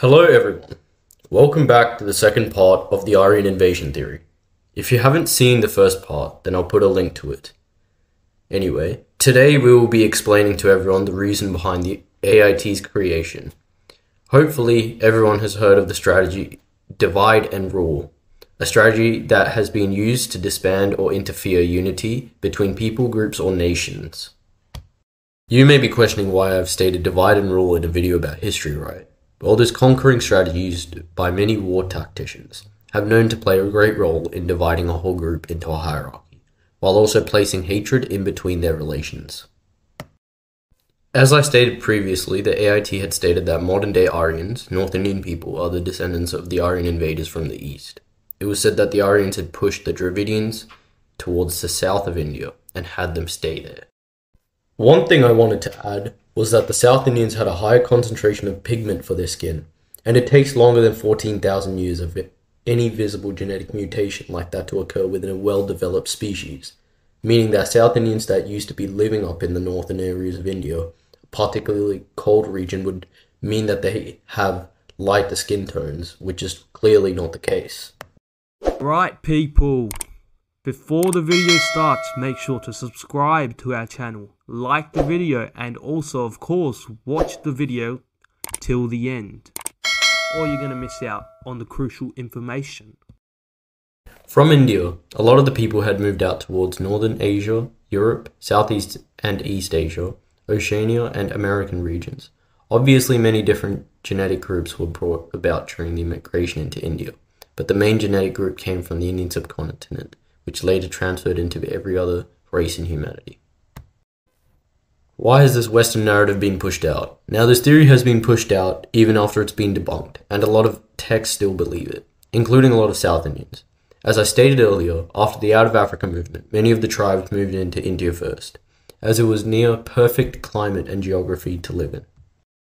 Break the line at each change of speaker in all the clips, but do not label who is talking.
Hello, everyone. Welcome back to the second part of the Aryan invasion theory. If you haven't seen the first part, then I'll put a link to it. Anyway, today we will be explaining to everyone the reason behind the AIT's creation. Hopefully, everyone has heard of the strategy divide and rule, a strategy that has been used to disband or interfere unity between people, groups, or nations. You may be questioning why I've stated divide and rule in a video about history, right? Well, this conquering strategy used by many war tacticians have known to play a great role in dividing a whole group into a hierarchy, while also placing hatred in between their relations. As I stated previously, the AIT had stated that modern day Aryans, North Indian people, are the descendants of the Aryan invaders from the east. It was said that the Aryans had pushed the Dravidians towards the south of India and had them stay there. One thing I wanted to add was that the South Indians had a higher concentration of pigment for their skin, and it takes longer than 14,000 years of any visible genetic mutation like that to occur within a well developed species, meaning that South Indians that used to be living up in the northern areas of India, a particularly cold region, would mean that they have lighter skin tones, which is clearly not the case.
Right, people. Before the video starts, make sure to subscribe to our channel, like the video, and also, of course, watch the video till the end. Or you're going to miss out on the crucial information.
From India, a lot of the people had moved out towards Northern Asia, Europe, Southeast and East Asia, Oceania, and American regions. Obviously, many different genetic groups were brought about during the immigration into India, but the main genetic group came from the Indian subcontinent which later transferred into every other race in humanity. Why has this Western narrative been pushed out? Now, this theory has been pushed out even after it's been debunked, and a lot of texts still believe it, including a lot of South Indians. As I stated earlier, after the Out of Africa movement, many of the tribes moved into India first, as it was near perfect climate and geography to live in.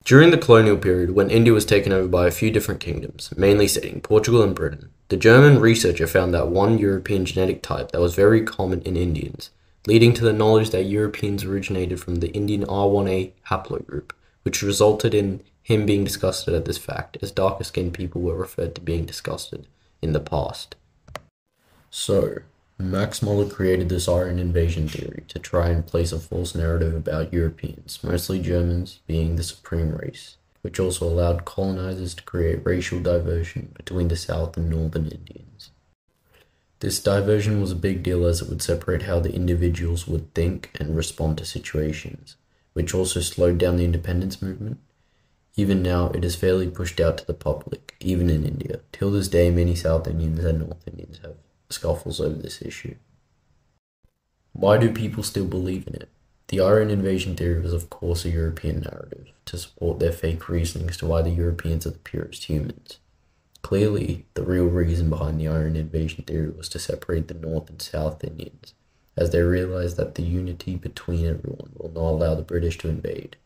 During the colonial period, when India was taken over by a few different kingdoms, mainly stating Portugal and Britain, the German researcher found that one European genetic type that was very common in Indians, leading to the knowledge that Europeans originated from the Indian R1A haplogroup, which resulted in him being disgusted at this fact, as darker skinned people were referred to being disgusted in the past. So, Max Muller created this Aryan invasion theory to try and place a false narrative about Europeans, mostly Germans, being the supreme race which also allowed colonizers to create racial diversion between the South and Northern Indians. This diversion was a big deal as it would separate how the individuals would think and respond to situations, which also slowed down the independence movement. Even now, it is fairly pushed out to the public, even in India. Till this day, many South Indians and North Indians have scuffles over this issue. Why do people still believe in it? The Aryan invasion theory was, of course, a European narrative to support their fake reasonings to why the Europeans are the purest humans. Clearly, the real reason behind the Aryan invasion theory was to separate the North and South Indians, as they realized that the unity between everyone will not allow the British to invade.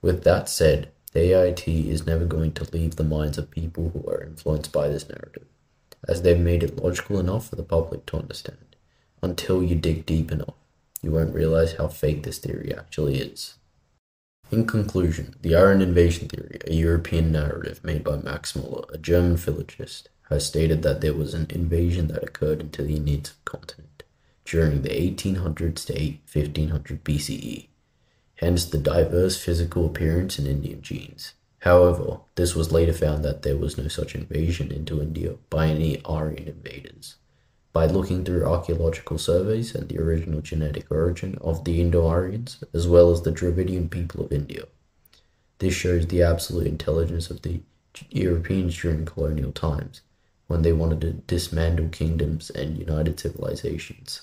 With that said, the AIT is never going to leave the minds of people who are influenced by this narrative, as they've made it logical enough for the public to understand, until you dig deep enough you won't realize how fake this theory actually is. In conclusion, the Aryan invasion theory, a European narrative made by Max Muller, a German philologist, has stated that there was an invasion that occurred into the Indian subcontinent during the 1800s to 1500 BCE, hence the diverse physical appearance in Indian genes. However, this was later found that there was no such invasion into India by any Aryan invaders by looking through archaeological surveys and the original genetic origin of the Indo-Aryans, as well as the Dravidian people of India. This shows the absolute intelligence of the Europeans during colonial times, when they wanted to dismantle kingdoms and united civilizations.